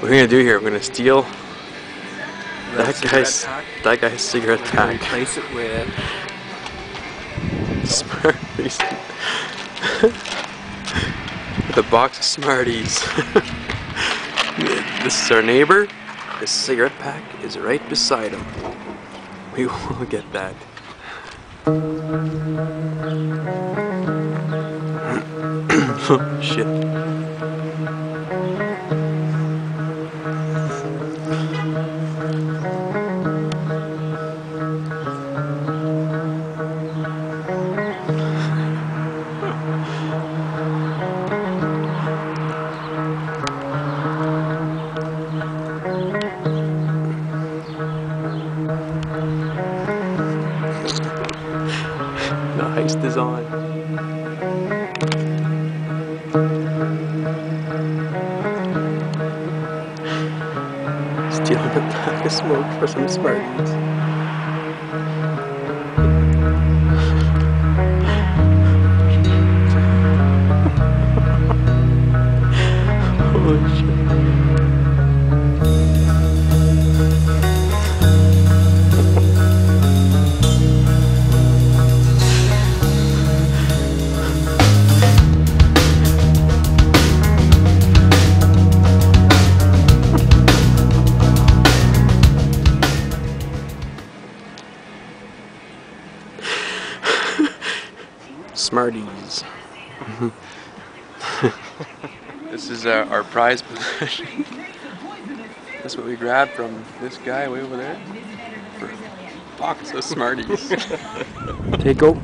What we're gonna do here, we're gonna steal The that guy's pack. that guy's cigarette pack. Replace it with Smarties. With a box of Smarties. this is our neighbor. His cigarette pack is right beside him. We will get that. Shit. Heist. Stealing a pack of smoke for some Smarties. Holy oh, shit. Smarties. this is uh, our prize possession. That's what we grabbed from this guy way over there. For box of Smarties. Take go.